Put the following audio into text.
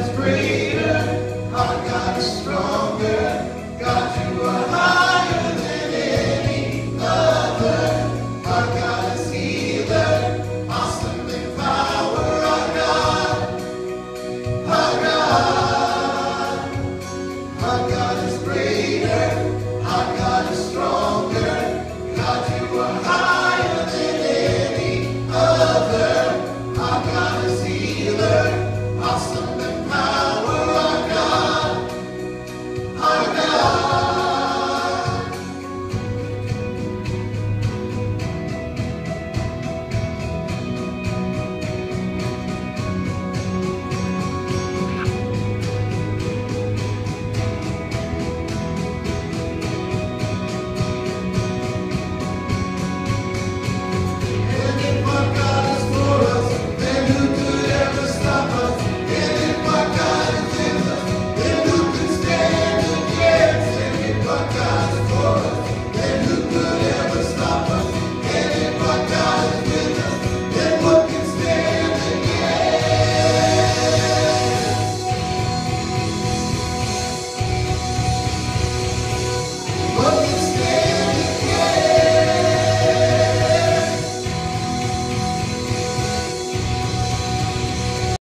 is greater.